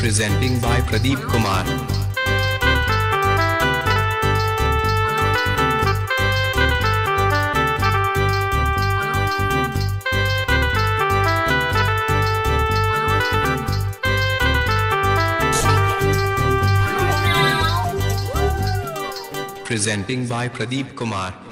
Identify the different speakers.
Speaker 1: presenting by Pradeep Kumar. Presenting by Pradeep Kumar.